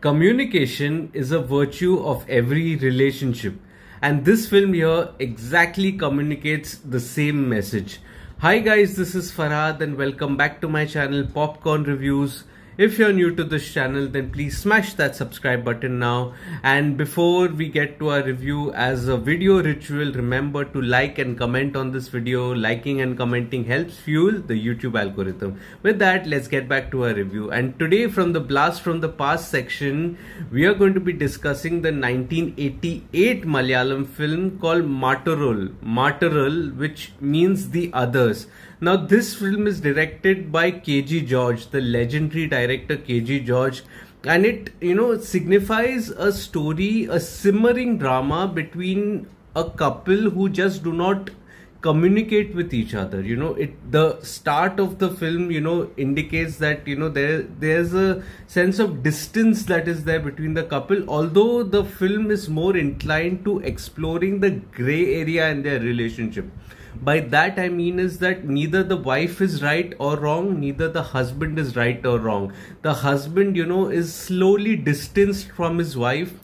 Communication is a virtue of every relationship, and this film here exactly communicates the same message. Hi guys, this is Farhad and welcome back to my channel Popcorn Reviews. If you're new to this channel, then please smash that subscribe button now. And before we get to our review, as a video ritual, remember to like and comment on this video. Liking and commenting helps fuel the YouTube algorithm. With that, let's get back to our review. And today, from the Blast from the Past section, we are going to be discussing the 1988 Malayalam film called Mattoral. Mattoral, which means the others. Now, this film is directed by KG George, the legendary director KG George, and it you know signifies a story, a simmering drama between a couple who just do not communicate with each other you know. It the start of the film you know indicates that you know there there's a sense of distance that is there between the couple although the film is more inclined to exploring the gray area in their relationship by that i mean is that neither the wife is right or wrong neither the husband is right or wrong. The husband you know is slowly distanced from his wife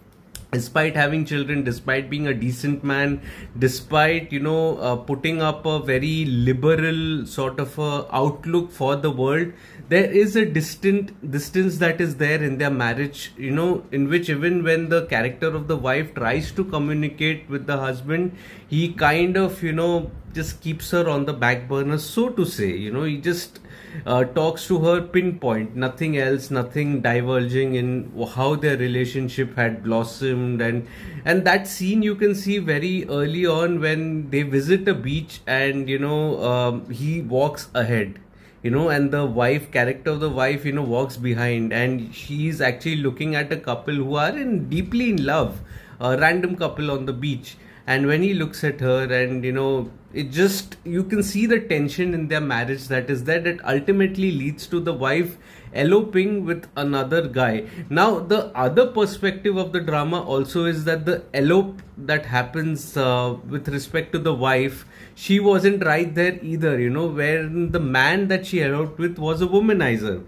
despite having children despite being a decent man despite you know uh, putting up a very liberal sort of a outlook for the world. There is a distant distance that is there in their marriage you know in which even when the character of the wife tries to communicate with the husband he kind of you know just keeps her on the back burner so to say. You know he just uh, talks to her pinpoint. Nothing else nothing diverging in how their relationship had blossomed. And and that scene you can see very early on when they visit a beach and you know um, he walks ahead. You know and the wife character of the wife you know walks behind. And she's actually looking at a couple who are in deeply in love. A random couple on the beach and when he looks at her and you know it just you can see the tension in their marriage that is that ultimately leads to the wife eloping with another guy. Now the other perspective of the drama also is that the elope that happens uh, with respect to the wife she wasn't right there either you know where the man that she eloped with was a womanizer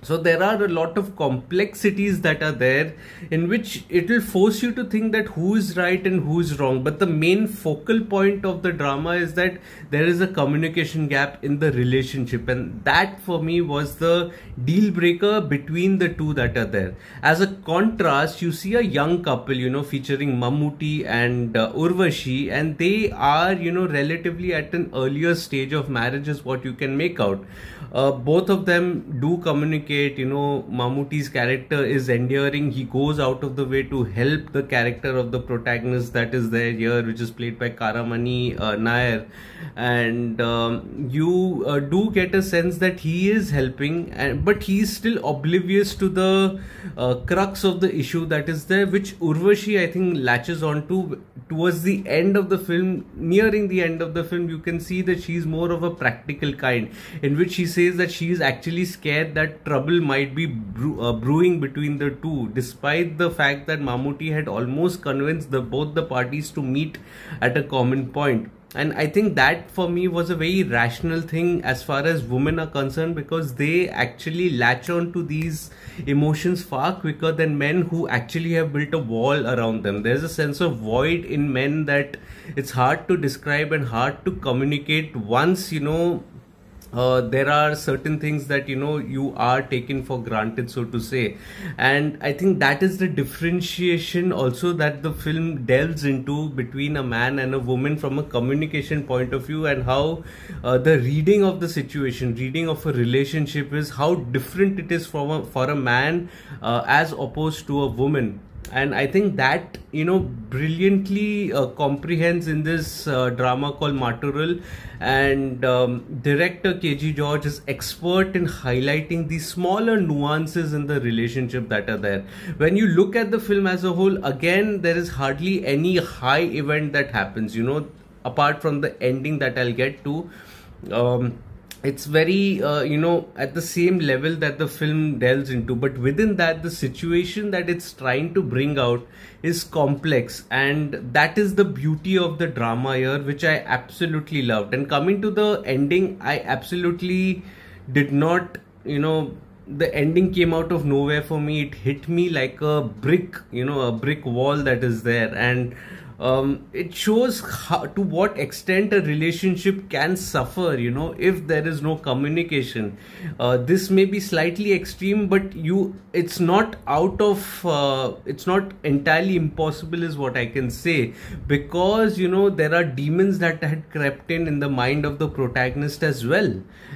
so there are a lot of complexities that are there in which it will force you to think that who is right and who is wrong. But the main focal point of the drama is that there is a communication gap in the relationship. And that for me was the deal breaker between the two that are there. As a contrast you see a young couple you know featuring Mammootty and uh, Urvashi. And they are you know relatively at an earlier stage of marriage is what you can make out. Uh, both of them do communicate you know Mammootty's character is endearing. He goes out of the way to help the character of the protagonist that is there here which is played by Karamana uh, Nair. And um, you uh, do get a sense that he is helping and but he is still oblivious to the uh, crux of the issue that is there which Urvashi I think latches onto towards the end of the film. Nearing the end of the film you can see that she's more of a practical kind in which she says that she is actually scared that trouble might be brew, uh, brewing between the two despite the fact that Mammootty had almost convinced the both the parties to meet at a common point. And i think that for me was a very rational thing as far as women are concerned because they actually latch on to these emotions far quicker than men who actually have built a wall around them. There's a sense of void in men that it's hard to describe and hard to communicate once you know uh, there are certain things that you know you are taken for granted so to say. And i think that is the differentiation also that the film delves into between a man and a woman from a communication point of view and how uh, the reading of the situation reading of a relationship is how different it is from a, for a man uh, as opposed to a woman and i think that you know brilliantly uh, comprehends in this uh, drama called Mattoral and um, director kg george is expert in highlighting the smaller nuances in the relationship that are there. When you look at the film as a whole again there is hardly any high event that happens you know apart from the ending that i'll get to. Um, it's very uh, you know at the same level that the film delves into. But within that the situation that it's trying to bring out is complex. And that is the beauty of the drama here which i absolutely loved. And coming to the ending i absolutely did not you know the ending came out of nowhere for me. It hit me like a brick you know a brick wall that is there. And um, it shows how, to what extent a relationship can suffer you know if there is no communication. Uh, this may be slightly extreme but you it's not out of uh, it's not entirely impossible is what i can say. Because you know there are demons that had crept in in the mind of the protagonist as well.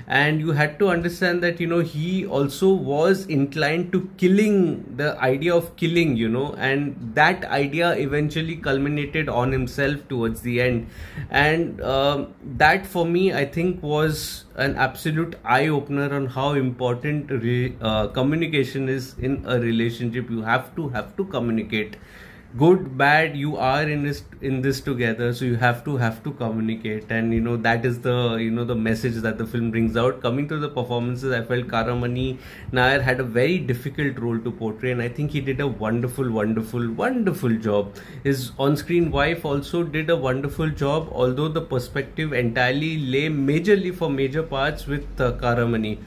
And you had to understand that you know he also was inclined to killing the idea of killing you know. And that idea eventually culminated on himself towards the end. And um, that for me i think was an absolute eye opener on how important re- uh, communication is in a relationship. You have to have to communicate good bad you are in this in this together so you have to have to communicate. And you know that is the you know the message that the film brings out. Coming to the performances i felt karamana nair had a very difficult role to portray and i think he did a wonderful wonderful wonderful job. His on-screen wife also did a wonderful job although the perspective entirely lay majorly for major parts with uh, karamana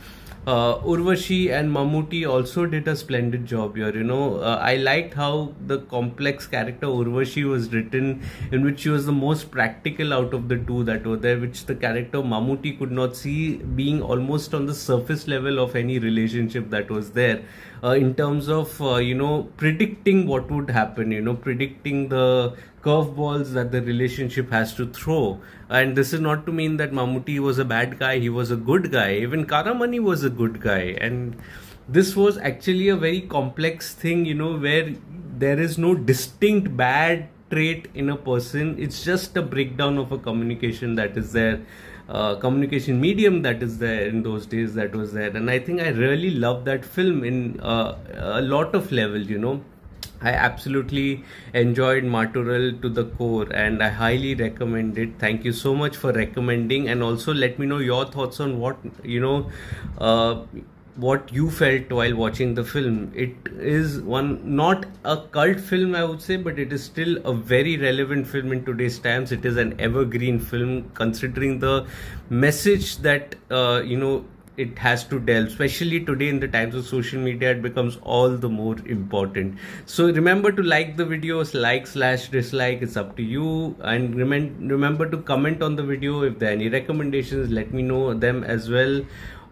uh, Urvashi and Mammootty also did a splendid job here. You know, uh, I liked how the complex character Urvashi was written, in which she was the most practical out of the two that were there, which the character Mammootty could not see being almost on the surface level of any relationship that was there. Uh, in terms of uh, you know predicting what would happen, you know, predicting the curveballs that the relationship has to throw. And this is not to mean that Mammootty was a bad guy, he was a good guy. Even Karamana was a good guy. And this was actually a very complex thing, you know, where there is no distinct bad trait in a person. It's just a breakdown of a communication that is there. Uh, communication medium that is there in those days that was there and i think i really love that film in uh, a lot of levels you know I absolutely enjoyed Mattoral to the core and I highly recommend it. Thank you so much for recommending and also let me know your thoughts on what you know uh, what you felt while watching the film. It is one not a cult film I would say but it is still a very relevant film in today's times. It is an evergreen film considering the message that uh, you know it has to delve especially today in the times of social media it becomes all the more important. So remember to like the videos like slash dislike it's up to you. And remember remember to comment on the video. If there are any recommendations let me know them as well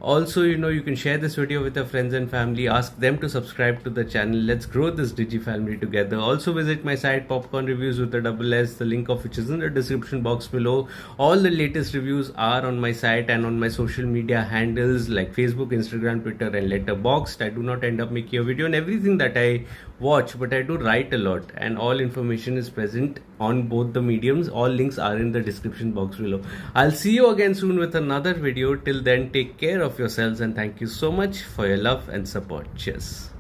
also you know you can share this video with your friends and family. Ask them to subscribe to the channel. Let's grow this digi family together. Also visit my site popcorn reviews with a double s. The link of which is in the description box below. All the latest reviews are on my site and on my social media handles like facebook instagram twitter and letterboxd. I do not end up making a video on everything that i watch but i do write a lot and all information is present on both the mediums. All links are in the description box below. I'll see you again soon with another video. Till then take care of yourselves and thank you so much for your love and support. Cheers